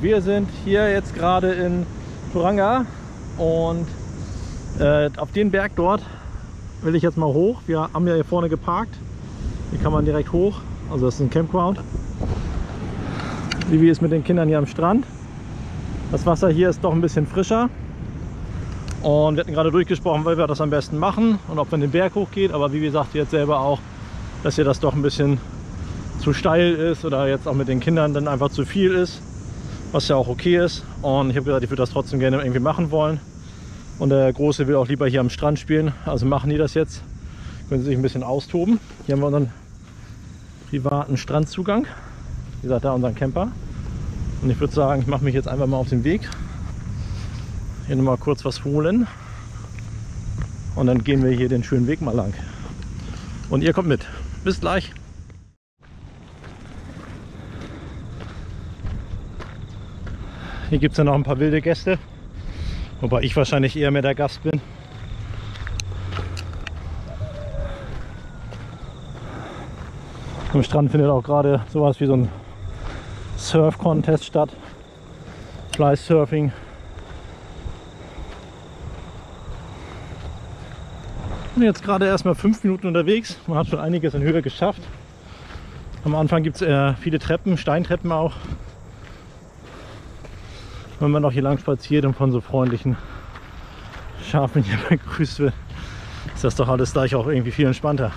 Wir sind hier jetzt gerade in Turanga und äh, auf den Berg dort will ich jetzt mal hoch. Wir haben ja hier vorne geparkt. Hier kann man direkt hoch. Also das ist ein Campground. Vivi ist mit den Kindern hier am Strand. Das Wasser hier ist doch ein bisschen frischer. Und wir hatten gerade durchgesprochen, weil wir das am besten machen und ob man den Berg hochgeht. Aber Vivi sagt jetzt selber auch, dass ihr das doch ein bisschen zu steil ist oder jetzt auch mit den Kindern dann einfach zu viel ist, was ja auch okay ist. Und ich habe gesagt, ich würde das trotzdem gerne irgendwie machen wollen. Und der Große will auch lieber hier am Strand spielen, also machen die das jetzt. Können sie sich ein bisschen austoben. Hier haben wir unseren privaten Strandzugang. Wie gesagt, da unseren Camper. Und ich würde sagen, ich mache mich jetzt einfach mal auf den Weg. Hier nochmal kurz was holen. Und dann gehen wir hier den schönen Weg mal lang. Und ihr kommt mit. Bis gleich. Hier gibt es ja noch ein paar wilde Gäste. Wobei ich wahrscheinlich eher mehr der Gast bin. Am Strand findet auch gerade sowas wie so ein Surf-Contest statt. Fly Surfing. Und jetzt gerade erst mal fünf Minuten unterwegs. Man hat schon einiges in Höhe geschafft. Am Anfang gibt es äh, viele Treppen, Steintreppen auch wenn man noch hier lang spaziert und von so freundlichen Schafen hier begrüßt wird, ist das doch alles gleich auch irgendwie viel entspannter.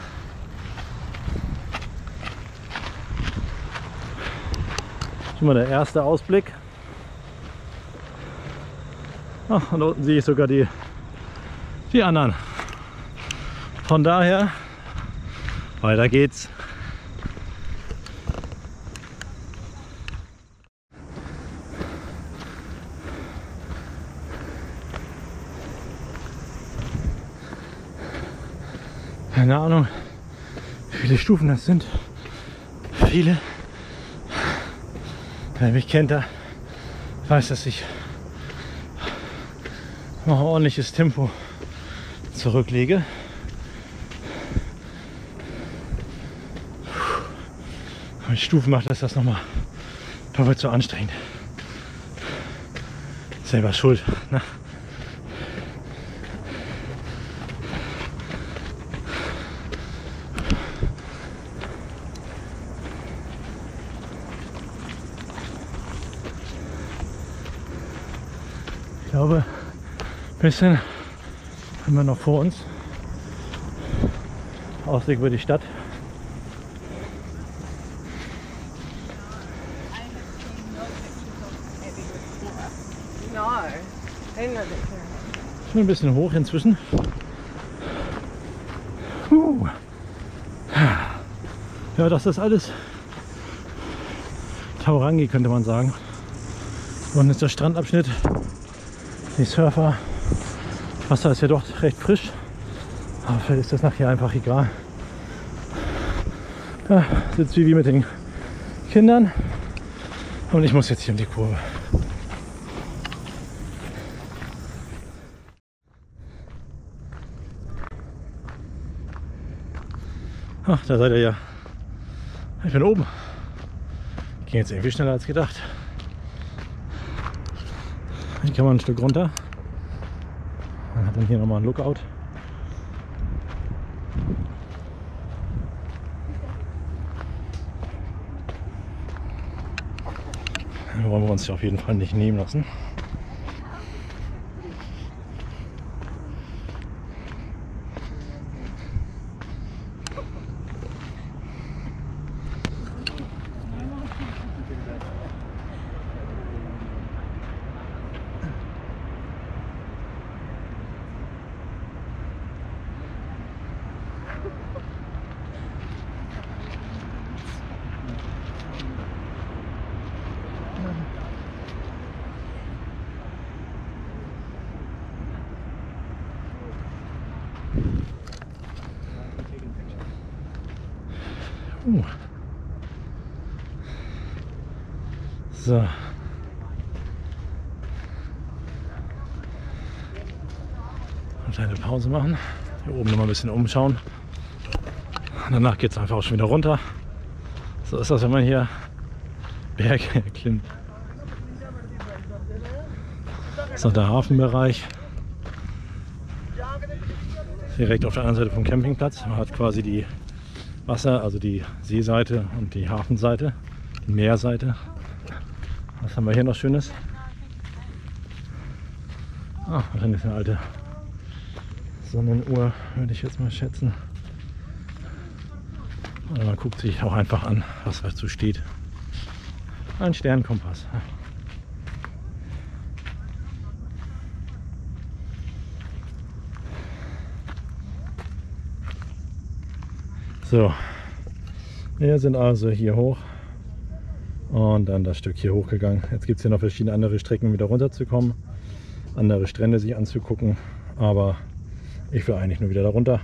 Schon mal der erste Ausblick. Ach, und unten sehe ich sogar die, die anderen. Von daher, weiter geht's. Keine Ahnung, wie viele Stufen das sind. Viele. Wer mich kennt, da weiß, dass ich noch ein ordentliches Tempo zurücklege. Mit Stufen macht das das nochmal doppelt so anstrengend. Selber schuld. Ne? Glaube, ein bisschen haben wir noch vor uns. Ausblick über die Stadt. Schon ein bisschen hoch inzwischen. Ja, das ist alles Taurangi, könnte man sagen. Und ist der Strandabschnitt die Surfer. Wasser ist ja doch recht frisch. Aber vielleicht ist das nachher einfach egal. Da sitzt wie mit den Kindern. Und ich muss jetzt hier um die Kurve. Ach, da seid ihr ja. Ich bin oben. Ging jetzt irgendwie schneller als gedacht. Hier kann man ein Stück runter. Dann hat man hier nochmal ein Lookout. Den wollen wir uns hier auf jeden Fall nicht nehmen lassen. So. Eine kleine Pause machen. Hier oben noch ein bisschen umschauen. Danach geht es einfach auch schon wieder runter. So ist das, wenn man hier Berge erklimmt. Das ist noch der Hafenbereich. Direkt auf der anderen Seite vom Campingplatz. Man hat quasi die Wasser, also die Seeseite und die Hafenseite, die Meerseite. Was haben wir hier noch Schönes? Ah, wahrscheinlich eine alte Sonnenuhr, würde ich jetzt mal schätzen. Oder man guckt sich auch einfach an, was dazu steht. Ein Sternkompass. So, wir sind also hier hoch und dann das Stück hier hochgegangen. Jetzt gibt es hier noch verschiedene andere Strecken, wieder runterzukommen, andere Strände sich anzugucken, aber ich will eigentlich nur wieder da runter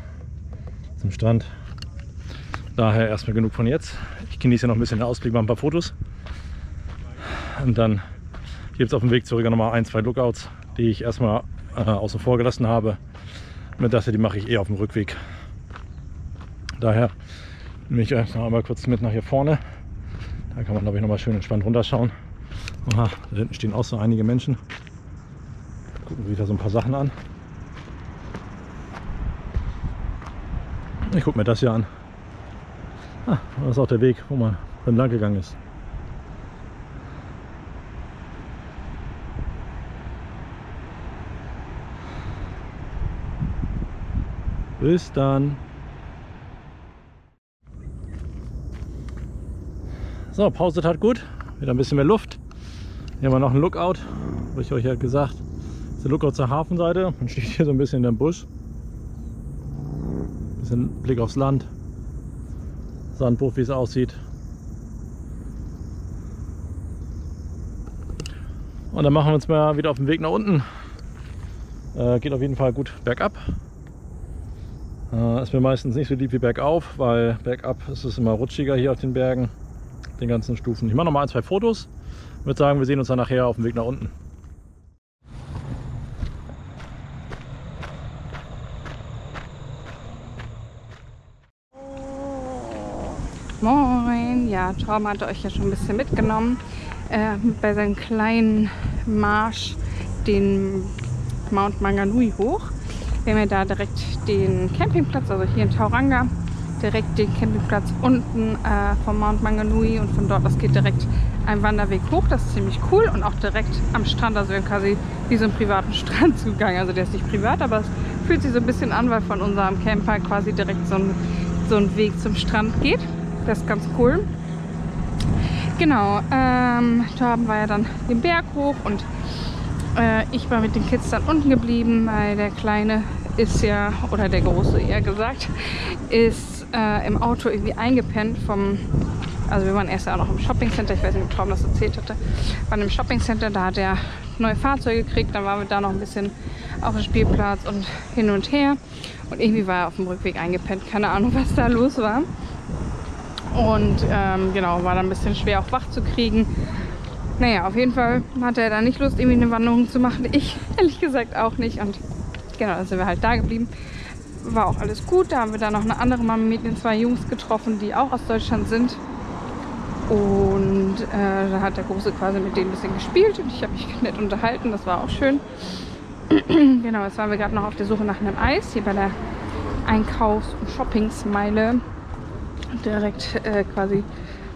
zum Strand. Daher erstmal genug von jetzt. Ich genieße noch ein bisschen den Ausblick, mache ein paar Fotos und dann gibt es auf dem Weg zurück noch mal ein, zwei Lookouts, die ich erstmal äh, außen vor gelassen habe. Mit das hier, die mache ich eh auf dem Rückweg. Daher nehme ich euch noch einmal kurz mit nach hier vorne. Da kann man, glaube ich, noch mal schön entspannt runterschauen. Aha, da hinten stehen auch so einige Menschen. Gucken sich da so ein paar Sachen an. Ich gucke mir das hier an. Ah, das ist auch der Weg, wo man lang gegangen ist. Bis dann. So, Pause tat gut. Wieder ein bisschen mehr Luft. Hier haben wir noch einen Lookout. Habe ich euch ja gesagt. Das ist der Lookout zur Hafenseite. Man steht hier so ein bisschen in dem Busch. Bisschen Blick aufs Land. Sandbuch, wie es aussieht. Und dann machen wir uns mal wieder auf den Weg nach unten. Äh, geht auf jeden Fall gut bergab. Äh, ist mir meistens nicht so lieb wie bergauf, weil bergab ist es immer rutschiger hier auf den Bergen den ganzen Stufen. Ich mache noch mal ein, zwei Fotos. Ich würde sagen, wir sehen uns dann nachher auf dem Weg nach unten. Moin, ja, Torben hatte euch ja schon ein bisschen mitgenommen äh, bei seinem kleinen Marsch den Mount Manganui hoch. Wir haben ja da direkt den Campingplatz, also hier in Tauranga, direkt den Campingplatz unten äh, vom Mount Manganui und von dort aus geht direkt ein Wanderweg hoch. Das ist ziemlich cool und auch direkt am Strand. Also wir haben quasi wie so einen privaten Strandzugang. Also der ist nicht privat, aber es fühlt sich so ein bisschen an, weil von unserem Camper quasi direkt so ein, so ein Weg zum Strand geht. Das ist ganz cool. Genau, ähm, Torben war ja dann den Berg hoch und äh, ich war mit den Kids dann unten geblieben, weil der Kleine ist ja, oder der Große eher gesagt, ist äh, im Auto irgendwie eingepennt vom, also wir waren erst auch noch im Shoppingcenter, ich weiß nicht, ob Traum das erzählt hatte, waren im Shoppingcenter, da hat er neue Fahrzeuge gekriegt, dann waren wir da noch ein bisschen auf dem Spielplatz und hin und her und irgendwie war er auf dem Rückweg eingepennt, keine Ahnung, was da los war. Und ähm, genau, war dann ein bisschen schwer auch wach zu kriegen. Naja, auf jeden Fall hatte er da nicht Lust, irgendwie eine Wanderung zu machen. Ich ehrlich gesagt auch nicht. Und genau, dann sind wir halt da geblieben war auch alles gut. Da haben wir dann noch eine andere Mama mit den zwei Jungs getroffen, die auch aus Deutschland sind. Und äh, da hat der Große quasi mit denen ein bisschen gespielt und ich habe mich nett unterhalten. Das war auch schön. genau, jetzt waren wir gerade noch auf der Suche nach einem Eis hier bei der Einkaufs- und Shoppingsmeile. Direkt äh, quasi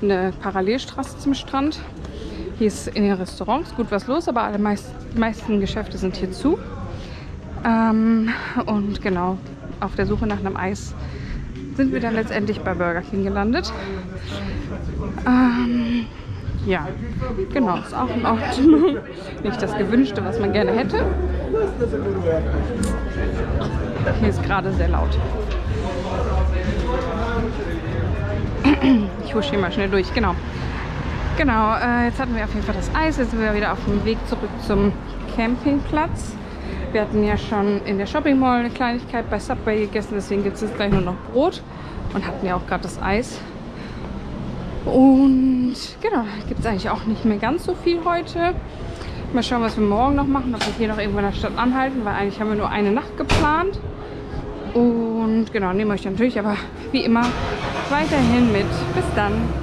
eine Parallelstraße zum Strand. Hier ist in den Restaurants gut was los, aber alle meist, meisten Geschäfte sind hier zu. Ähm, und genau, auf der Suche nach einem Eis sind wir dann letztendlich bei Burger King gelandet. Ähm, ja, genau, ist auch in Ordnung. Nicht das Gewünschte, was man gerne hätte. Hier ist gerade sehr laut. Ich husche hier mal schnell durch, genau. Genau, äh, jetzt hatten wir auf jeden Fall das Eis. Jetzt sind wir wieder auf dem Weg zurück zum Campingplatz. Wir hatten ja schon in der Shopping Mall eine Kleinigkeit bei Subway gegessen, deswegen gibt es jetzt gleich nur noch Brot und hatten ja auch gerade das Eis. Und genau, gibt es eigentlich auch nicht mehr ganz so viel heute. Mal schauen, was wir morgen noch machen, ob wir hier noch irgendwo in der Stadt anhalten, weil eigentlich haben wir nur eine Nacht geplant. Und genau, nehmen euch natürlich aber wie immer weiterhin mit. Bis dann.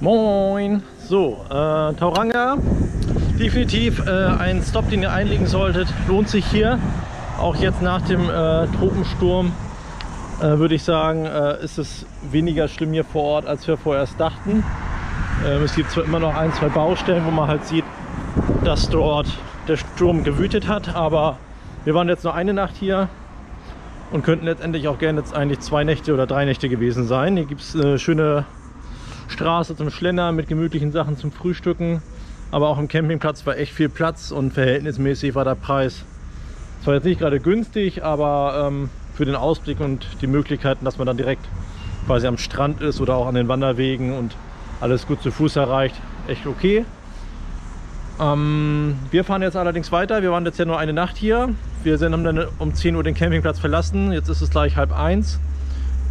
Moin! So, äh, Tauranga, definitiv äh, ein Stop, den ihr einlegen solltet. Lohnt sich hier. Auch jetzt nach dem äh, Tropensturm äh, würde ich sagen, äh, ist es weniger schlimm hier vor Ort, als wir vorerst dachten. Ähm, es gibt zwar immer noch ein, zwei Baustellen, wo man halt sieht, dass dort der Sturm gewütet hat, aber wir waren jetzt nur eine Nacht hier und könnten letztendlich auch gerne jetzt eigentlich zwei Nächte oder drei Nächte gewesen sein. Hier gibt es eine schöne Straße zum Schlendern mit gemütlichen Sachen zum Frühstücken. Aber auch im Campingplatz war echt viel Platz und verhältnismäßig war der Preis zwar jetzt nicht gerade günstig, aber ähm, für den Ausblick und die Möglichkeiten, dass man dann direkt quasi am Strand ist oder auch an den Wanderwegen und alles gut zu Fuß erreicht, echt okay. Ähm, wir fahren jetzt allerdings weiter. Wir waren jetzt ja nur eine Nacht hier. Wir sind, haben dann um 10 Uhr den Campingplatz verlassen. Jetzt ist es gleich halb eins.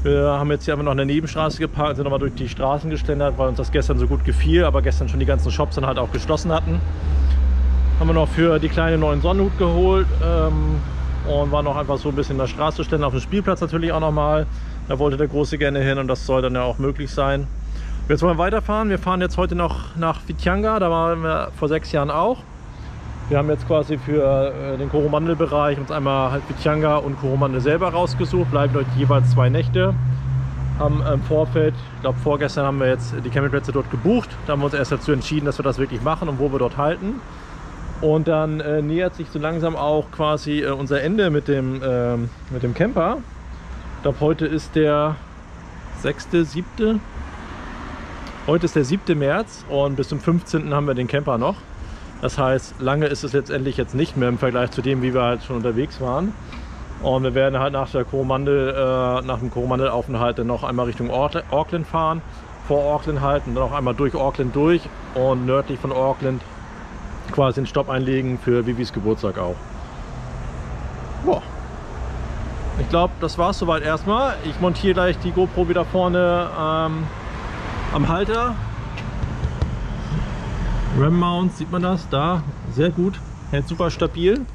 Wir haben jetzt hier einfach noch eine Nebenstraße geparkt, sind nochmal durch die Straßen geständert, weil uns das gestern so gut gefiel, aber gestern schon die ganzen Shops dann halt auch geschlossen hatten. Haben wir noch für die kleine neuen Sonnenhut geholt ähm, und waren noch einfach so ein bisschen in der Straße stellen, auf dem Spielplatz natürlich auch nochmal. Da wollte der Große gerne hin und das soll dann ja auch möglich sein. Jetzt wollen wir weiterfahren. Wir fahren jetzt heute noch nach Vityanga, da waren wir vor sechs Jahren auch. Wir haben jetzt quasi für äh, den Coromandel-Bereich uns einmal halt Vityanga und Coromandel selber rausgesucht. Bleiben dort jeweils zwei Nächte. Haben im Vorfeld, ich glaube vorgestern haben wir jetzt die Campingplätze dort gebucht. Da haben wir uns erst dazu entschieden, dass wir das wirklich machen und wo wir dort halten. Und dann äh, nähert sich so langsam auch quasi äh, unser Ende mit dem, äh, mit dem Camper. Ich glaube heute ist der 6., 7. Heute ist der 7. März und bis zum 15. haben wir den Camper noch. Das heißt, lange ist es letztendlich jetzt nicht mehr im Vergleich zu dem, wie wir halt schon unterwegs waren. Und wir werden halt nach, der Coromandel, äh, nach dem Coromandel-Aufenthalt dann noch einmal Richtung Auckland fahren, vor Auckland halten, dann noch einmal durch Auckland durch und nördlich von Auckland quasi den Stopp einlegen für Vivis Geburtstag auch. Boah. Ich glaube, das war es soweit erstmal. Ich montiere gleich die GoPro wieder vorne ähm, am Halter Ram Mount, sieht man das? Da, sehr gut. Hält super stabil.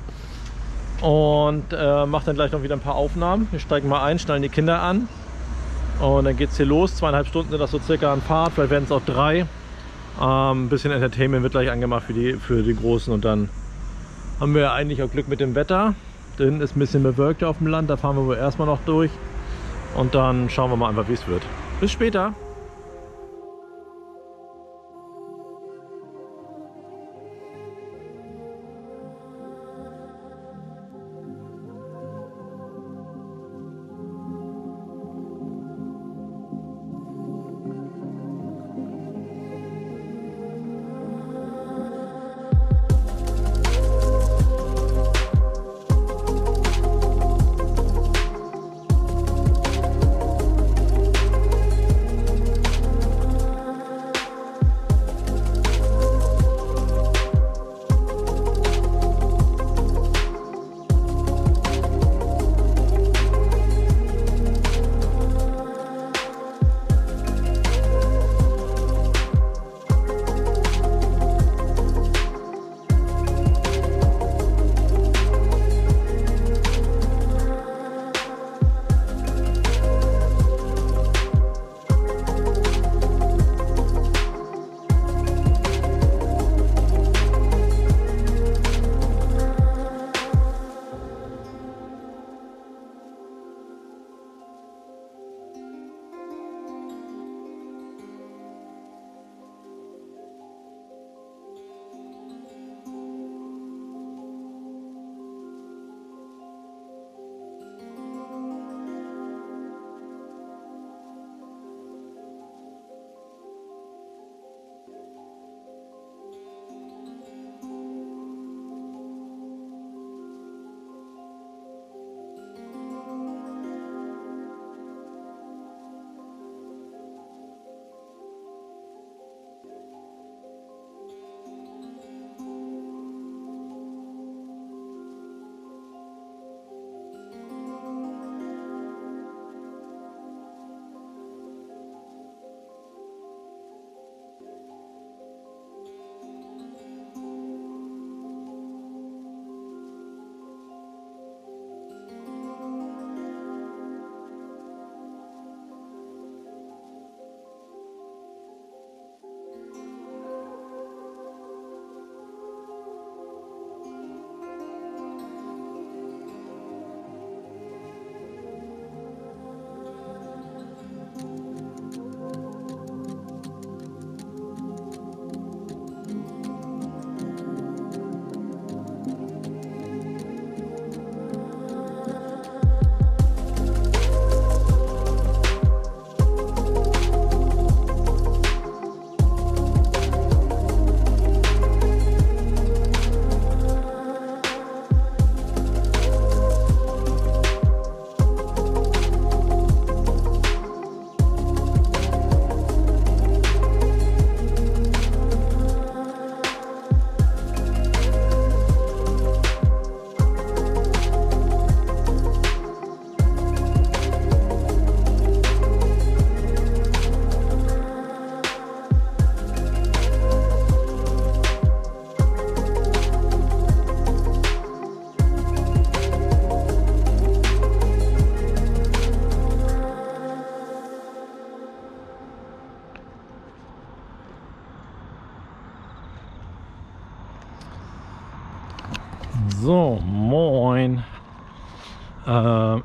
Und äh, macht dann gleich noch wieder ein paar Aufnahmen. Wir steigen mal ein, schnallen die Kinder an. Und dann geht es hier los. Zweieinhalb Stunden sind das so circa an Fahrt. Vielleicht werden es auch drei. Ähm, ein bisschen Entertainment wird gleich angemacht für die, für die Großen. Und dann haben wir eigentlich auch Glück mit dem Wetter. Denn ist ein bisschen bewölkt auf dem Land. Da fahren wir wohl erstmal noch durch. Und dann schauen wir mal einfach, wie es wird. Bis später.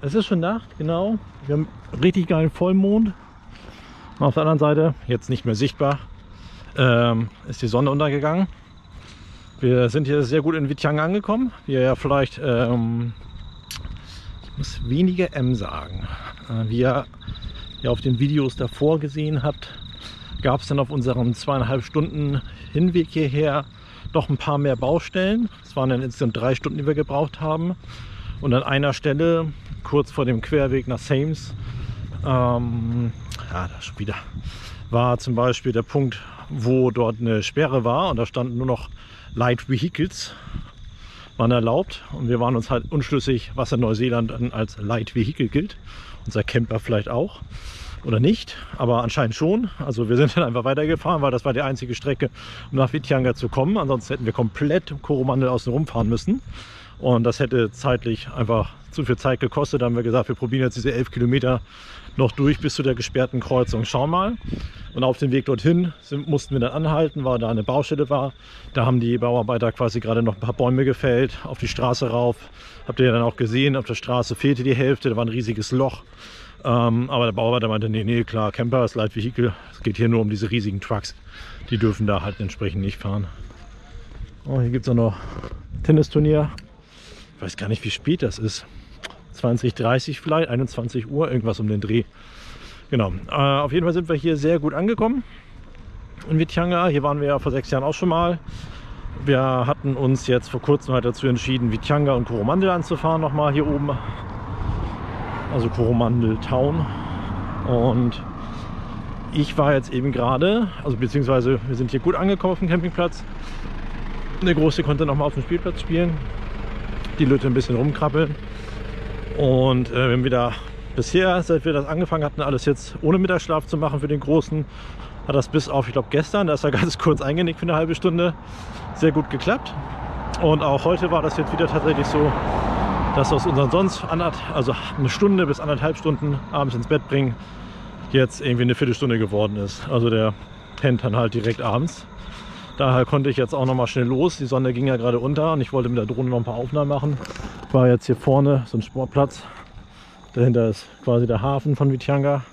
Es ist schon Nacht, genau. Wir haben richtig geilen Vollmond. Auf der anderen Seite, jetzt nicht mehr sichtbar, ähm, ist die Sonne untergegangen. Wir sind hier sehr gut in Vityang angekommen. Wie ihr ja vielleicht, ähm, ich muss weniger M sagen. Äh, wie ihr ja auf den Videos davor gesehen habt, gab es dann auf unserem zweieinhalb Stunden Hinweg hierher doch ein paar mehr Baustellen. Es waren dann insgesamt drei Stunden, die wir gebraucht haben. Und an einer Stelle, kurz vor dem Querweg nach Thames, ähm, ja, da schon wieder, war zum Beispiel der Punkt, wo dort eine Sperre war und da standen nur noch Light Vehicles waren erlaubt und wir waren uns halt unschlüssig, was in Neuseeland als Light Vehicle gilt. Unser Camper vielleicht auch oder nicht, aber anscheinend schon. Also wir sind dann einfach weitergefahren, weil das war die einzige Strecke, um nach Vityanga zu kommen. Ansonsten hätten wir komplett Coromandel außen rumfahren müssen. Und das hätte zeitlich einfach zu viel Zeit gekostet. Da haben wir gesagt, wir probieren jetzt diese elf Kilometer noch durch bis zu der gesperrten Kreuzung. Schauen mal. Und auf dem Weg dorthin sind, mussten wir dann anhalten, weil da eine Baustelle war. Da haben die Bauarbeiter quasi gerade noch ein paar Bäume gefällt, auf die Straße rauf. Habt ihr ja dann auch gesehen, auf der Straße fehlte die Hälfte, da war ein riesiges Loch. Ähm, aber der Bauarbeiter meinte, nee, nee, klar, Camper ist Leitvehikel. Es geht hier nur um diese riesigen Trucks. Die dürfen da halt entsprechend nicht fahren. Oh, hier gibt es auch noch Tennisturnier. Ich weiß gar nicht, wie spät das ist. 20, 30 vielleicht, 21 Uhr, irgendwas um den Dreh. Genau. Äh, auf jeden Fall sind wir hier sehr gut angekommen in Vityanga. Hier waren wir ja vor sechs Jahren auch schon mal. Wir hatten uns jetzt vor kurzem halt dazu entschieden, Vityanga und Coromandel anzufahren, nochmal hier oben. Also Coromandel Town. Und ich war jetzt eben gerade, also beziehungsweise wir sind hier gut angekommen auf dem Campingplatz. Der Große konnte nochmal auf dem Spielplatz spielen. Die Leute ein bisschen rumkrabbeln. Und äh, wir haben wieder bisher, seit wir das angefangen hatten, alles jetzt ohne Mittagsschlaf zu machen für den Großen, hat das bis auf, ich glaube gestern, da ist er ganz kurz eingenickt für eine halbe Stunde, sehr gut geklappt. Und auch heute war das jetzt wieder tatsächlich so, dass aus unseren sonst also eine Stunde bis anderthalb Stunden abends ins Bett bringen, jetzt irgendwie eine Viertelstunde geworden ist. Also der pennt dann halt direkt abends. Daher konnte ich jetzt auch noch mal schnell los. Die Sonne ging ja gerade unter und ich wollte mit der Drohne noch ein paar Aufnahmen machen. War jetzt hier vorne so ein Sportplatz Dahinter ist quasi der Hafen von Vityanga.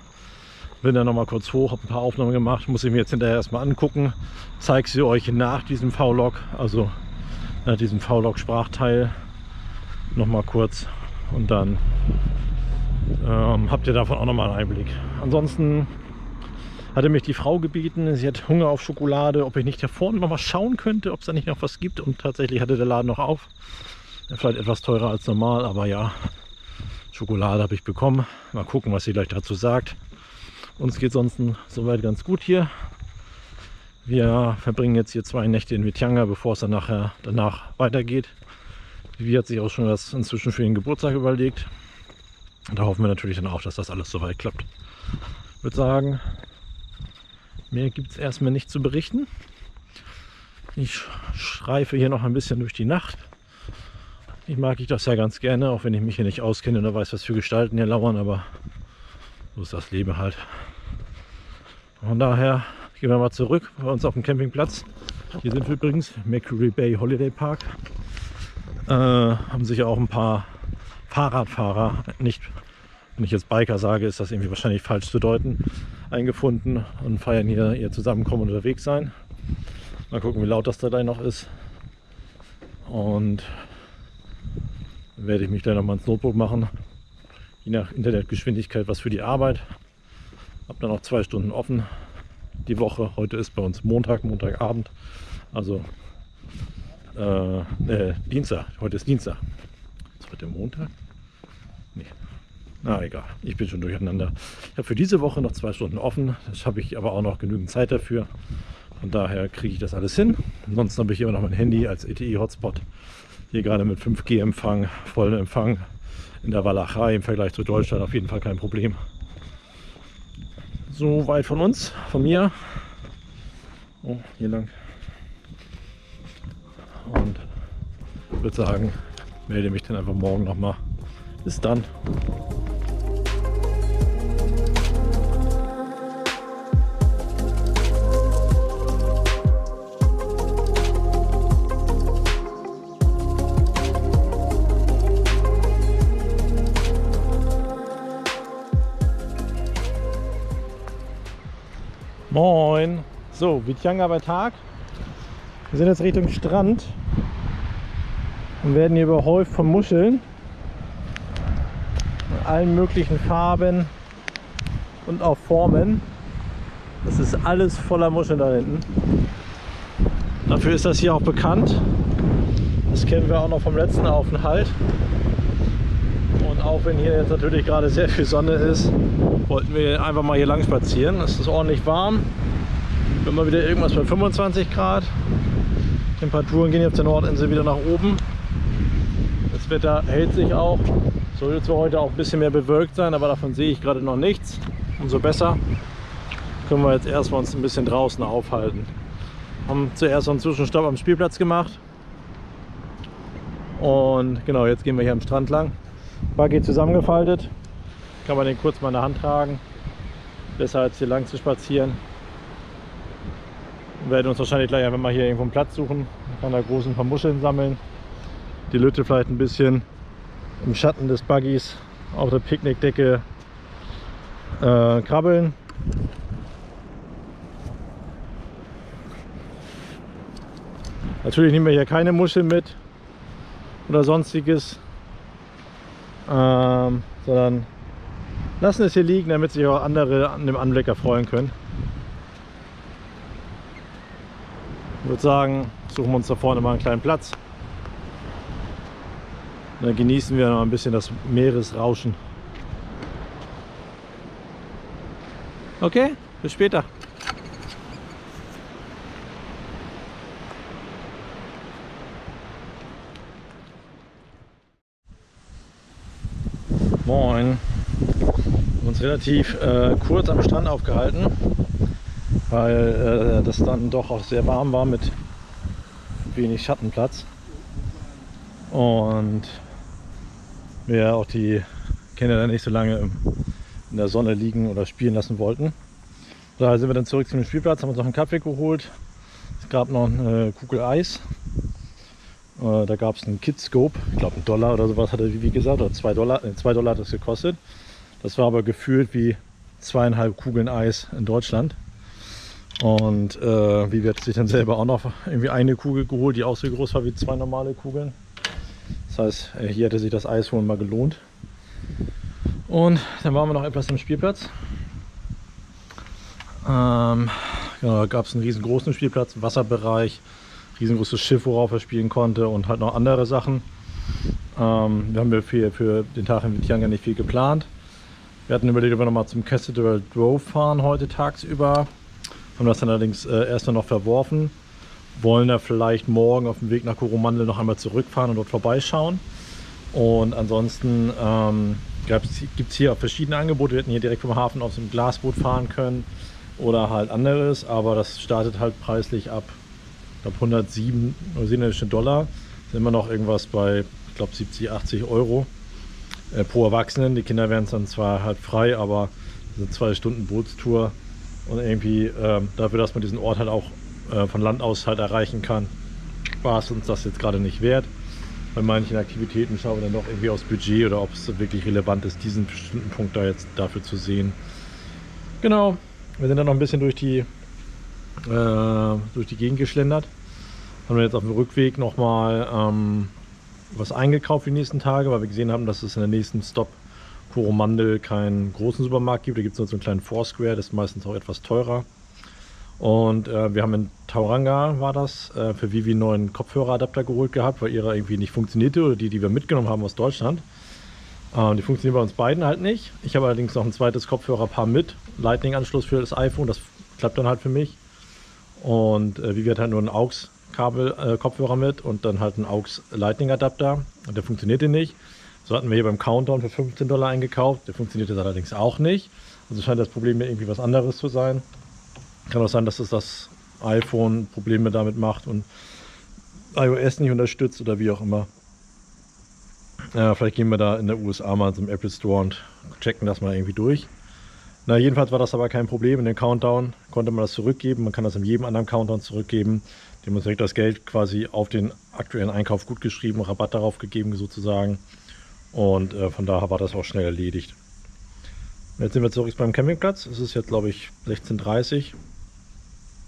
Bin dann noch mal kurz hoch, habe ein paar Aufnahmen gemacht, muss ich mir jetzt hinterher erstmal angucken. Zeige sie euch nach diesem V-Log, also nach diesem V-Log-Sprachteil noch mal kurz und dann ähm, habt ihr davon auch noch mal einen Einblick. Ansonsten hatte mich die Frau gebeten, sie hat Hunger auf Schokolade, ob ich nicht da vorne mal schauen könnte, ob es da nicht noch was gibt. Und tatsächlich hatte der Laden noch auf. Vielleicht etwas teurer als normal, aber ja, Schokolade habe ich bekommen. Mal gucken, was sie gleich dazu sagt. Uns geht sonst soweit ganz gut hier. Wir verbringen jetzt hier zwei Nächte in Vityanga, bevor es dann nachher danach weitergeht. Vivi hat sich auch schon was inzwischen für den Geburtstag überlegt. Da hoffen wir natürlich dann auch, dass das alles soweit klappt. Ich würde sagen, mehr gibt es erstmal nicht zu berichten. Ich schreife hier noch ein bisschen durch die Nacht. Ich mag ich das ja ganz gerne, auch wenn ich mich hier nicht auskenne und weiß, was für Gestalten hier lauern, aber so ist das Leben halt. Von daher gehen wir mal zurück bei uns auf dem Campingplatz. Hier sind wir übrigens, Mercury Bay Holiday Park. Äh, haben sich auch ein paar Fahrradfahrer, nicht, wenn ich jetzt Biker sage, ist das irgendwie wahrscheinlich falsch zu deuten, eingefunden und feiern hier ihr Zusammenkommen unterwegs sein. Mal gucken, wie laut das da noch ist. Und werde ich mich dann nochmal ins Notebook machen. Je nach Internetgeschwindigkeit was für die Arbeit. Habe dann auch zwei Stunden offen die Woche. Heute ist bei uns Montag, Montagabend. Also äh, äh, Dienstag. Heute ist Dienstag. Ist heute Montag? Nee. Na egal, ich bin schon durcheinander. Ich habe für diese Woche noch zwei Stunden offen. Das habe ich aber auch noch genügend Zeit dafür. Von daher kriege ich das alles hin. Ansonsten habe ich immer noch mein Handy als ETE-Hotspot hier gerade mit 5G-Empfang, vollen Empfang in der Walachei im Vergleich zu Deutschland auf jeden Fall kein Problem. So weit von uns, von mir. Oh, hier lang. Und würde sagen, melde mich dann einfach morgen nochmal. Bis dann. Moin. So, Vitjanga bei Tag. Wir sind jetzt Richtung Strand und werden hier überhäuft von Muscheln. In allen möglichen Farben und auch Formen. Das ist alles voller Muscheln da hinten. Dafür ist das hier auch bekannt. Das kennen wir auch noch vom letzten Aufenthalt. Auch wenn hier jetzt natürlich gerade sehr viel Sonne ist, wollten wir einfach mal hier lang spazieren. Es ist ordentlich warm. Immer wieder irgendwas bei 25 Grad. Temperaturen gehen jetzt der Nordinsel wieder nach oben. Das Wetter hält sich auch. Soll zwar heute auch ein bisschen mehr bewölkt sein, aber davon sehe ich gerade noch nichts. Umso besser können wir jetzt erstmal uns ein bisschen draußen aufhalten. Haben zuerst einen Zwischenstopp am Spielplatz gemacht. Und genau, jetzt gehen wir hier am Strand lang. Buggy zusammengefaltet. Kann man den kurz mal in der Hand tragen. Besser als hier lang zu spazieren. Wir werden uns wahrscheinlich gleich einfach mal hier irgendwo einen Platz suchen. Kann da groß ein paar Muscheln sammeln. Die Lütte vielleicht ein bisschen im Schatten des Buggys auf der Picknickdecke äh, krabbeln. Natürlich nehmen wir hier keine Muscheln mit oder sonstiges, ähm, sondern lassen es hier liegen, damit sich auch andere an dem Anblick erfreuen können. Ich würde sagen, suchen wir uns da vorne mal einen kleinen Platz. Und dann genießen wir noch ein bisschen das Meeresrauschen. Okay, bis später. Moin. Wir haben uns relativ äh, kurz am Strand aufgehalten, weil äh, das dann doch auch sehr warm war mit wenig Schattenplatz. Und wir auch die Kinder dann nicht so lange in der Sonne liegen oder spielen lassen wollten. Daher sind wir dann zurück zum Spielplatz, haben uns noch einen Kaffee geholt. Es gab noch eine Kugel Eis. Äh, da gab es einen Kidscope, ich glaube einen Dollar oder sowas hat er wie gesagt, oder zwei Dollar, zwei Dollar hat das gekostet. Das war aber gefühlt wie zweieinhalb Kugeln Eis in Deutschland. Und äh, wie wird sich dann selber auch noch irgendwie eine Kugel geholt, die auch so groß war wie zwei normale Kugeln. Das heißt, äh, hier hätte sich das Eis holen mal gelohnt. Und dann waren wir noch etwas im Spielplatz. Ähm, genau, da gab es einen riesengroßen Spielplatz, Wasserbereich, riesengroßes Schiff, worauf er spielen konnte und halt noch andere Sachen. Ähm, wir haben für, für den Tag in Vityanga nicht viel geplant. Wir hatten überlegt, ob wir nochmal zum Cathedral Drove fahren heute tagsüber. Haben das dann allerdings äh, erst noch verworfen. Wollen da vielleicht morgen auf dem Weg nach Coromandel noch einmal zurückfahren und dort vorbeischauen. Und ansonsten ähm, gibt es hier auch verschiedene Angebote. Wir hätten hier direkt vom Hafen aus dem Glasboot fahren können oder halt anderes, aber das startet halt preislich ab glaube 107 neuseeländische Dollar. Sind immer noch irgendwas bei, ich glaube 70, 80 Euro äh, pro Erwachsenen. Die Kinder werden es dann zwar halt frei, aber ist zwei Stunden Bootstour und irgendwie äh, dafür, dass man diesen Ort halt auch äh, von Land aus halt erreichen kann, war es uns das jetzt gerade nicht wert. Bei manchen Aktivitäten schauen wir dann doch irgendwie aufs Budget oder ob es wirklich relevant ist, diesen bestimmten Punkt da jetzt dafür zu sehen. Genau, wir sind dann noch ein bisschen durch die, äh, durch die Gegend geschlendert. Haben wir jetzt auf dem Rückweg nochmal ähm, was eingekauft die nächsten Tage, weil wir gesehen haben, dass es in der nächsten Stop Coromandel keinen großen Supermarkt gibt. Da gibt es nur so einen kleinen Foursquare, das ist meistens auch etwas teurer. Und äh, wir haben in Tauranga, war das, äh, für Vivi einen neuen Kopfhöreradapter geholt gehabt, weil ihre irgendwie nicht funktionierte oder die, die wir mitgenommen haben aus Deutschland. Ähm, die funktionieren bei uns beiden halt nicht. Ich habe allerdings noch ein zweites Kopfhörerpaar mit, Lightning-Anschluss für das iPhone, das klappt dann halt für mich. Und äh, Vivi hat halt nur einen AUX-Kabel, äh, Kopfhörer mit und dann halt einen AUX Lightning-Adapter. Und der funktionierte nicht. So hatten wir hier beim Countdown für 15 Dollar eingekauft. Der funktionierte allerdings auch nicht. Also scheint das Problem irgendwie was anderes zu sein. Kann auch sein, dass es das iPhone Probleme damit macht und iOS nicht unterstützt oder wie auch immer. Ja, vielleicht gehen wir da in der USA mal zum Apple Store und checken das mal irgendwie durch. Na, jedenfalls war das aber kein Problem. In den Countdown konnte man das zurückgeben. Man kann das in jedem anderen Countdown zurückgeben. Dem muss direkt das Geld quasi auf den aktuellen Einkauf gut geschrieben, Rabatt darauf gegeben sozusagen. Und äh, von daher war das auch schnell erledigt. Jetzt sind wir zurück beim Campingplatz. Es ist jetzt, glaube ich, 16.30 Uhr.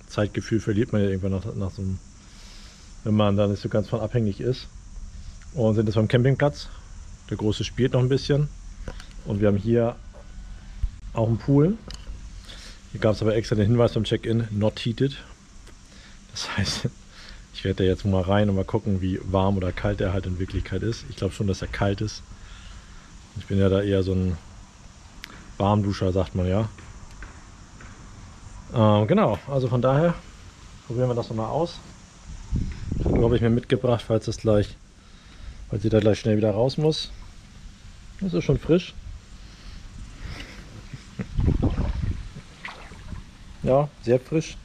Zeitgefühl verliert man ja irgendwann nach, nach so einem, wenn man da nicht so ganz von abhängig ist. Und sind jetzt beim Campingplatz. Der Große spielt noch ein bisschen. Und wir haben hier auch einen Pool. Hier gab es aber extra den Hinweis beim Check-in, not heated. Das heißt, ich werde da jetzt mal rein und mal gucken, wie warm oder kalt er halt in Wirklichkeit ist. Ich glaube schon, dass er kalt ist. Ich bin ja da eher so ein Warmduscher, sagt man ja. Ähm, genau, also von daher probieren wir das nochmal aus. So habe ich mir mitgebracht, falls es gleich, falls sie da gleich schnell wieder raus muss. Das ist schon frisch. Ja, sehr frisch.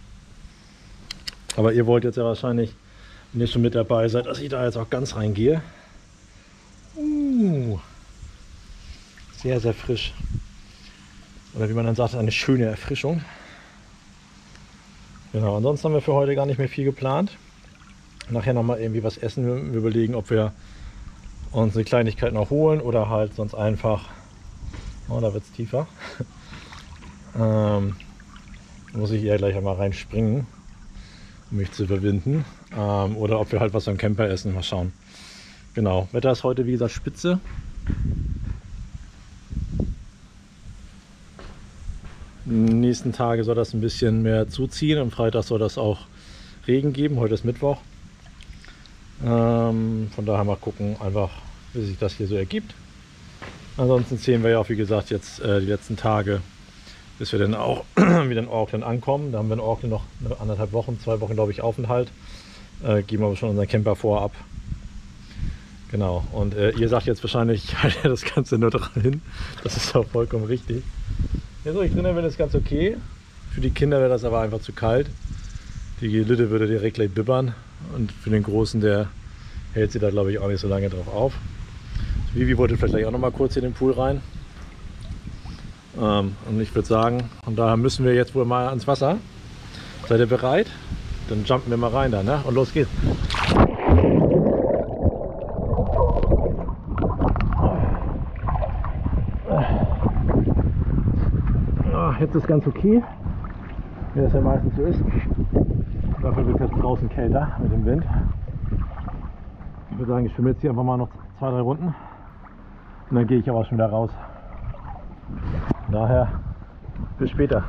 Aber ihr wollt jetzt ja wahrscheinlich, wenn ihr schon mit dabei seid, dass ich da jetzt auch ganz reingehe. Uh, sehr, sehr frisch. Oder wie man dann sagt, eine schöne Erfrischung. Genau, ansonsten haben wir für heute gar nicht mehr viel geplant. Nachher nochmal irgendwie was essen. Wir überlegen, ob wir uns eine Kleinigkeit noch holen oder halt sonst einfach, oh, da wird es tiefer. ähm, muss ich eher gleich einmal reinspringen, um mich zu überwinden. Ähm, oder ob wir halt was am Camper essen, mal schauen. Genau, Wetter ist heute wie gesagt spitze. nächsten Tage soll das ein bisschen mehr zuziehen. Am Freitag soll das auch Regen geben. Heute ist Mittwoch. Ähm, von daher mal gucken, einfach wie sich das hier so ergibt. Ansonsten sehen wir ja auch, wie gesagt, jetzt äh, die letzten Tage, bis wir dann auch wieder in Auckland ankommen. Da haben wir in Auckland noch anderthalb Wochen, zwei Wochen, glaube ich, Aufenthalt. Äh, geben wir schon unseren Camper vorab. Genau, und äh, ihr sagt jetzt wahrscheinlich, ich halte das Ganze nur dran hin. Das ist auch vollkommen richtig. So, ich drinnen wäre das ganz okay. Für die Kinder wäre das aber einfach zu kalt. Die Lütte würde direkt gleich bibbern. Und für den Großen, der hält sie da glaube ich auch nicht so lange drauf auf. Vivi wollte vielleicht auch noch mal kurz in den Pool rein. Ähm, und ich würde sagen, von daher müssen wir jetzt wohl mal ans Wasser. Seid ihr bereit? Dann jumpen wir mal rein da, ne? Und los geht's. jetzt ist ganz okay, wie das ja meistens so ist. Dafür wird es jetzt draußen kälter mit dem Wind. Ich würde sagen, ich schwimme jetzt hier einfach mal noch zwei, drei Runden und dann gehe ich aber schon wieder raus. Daher bis später.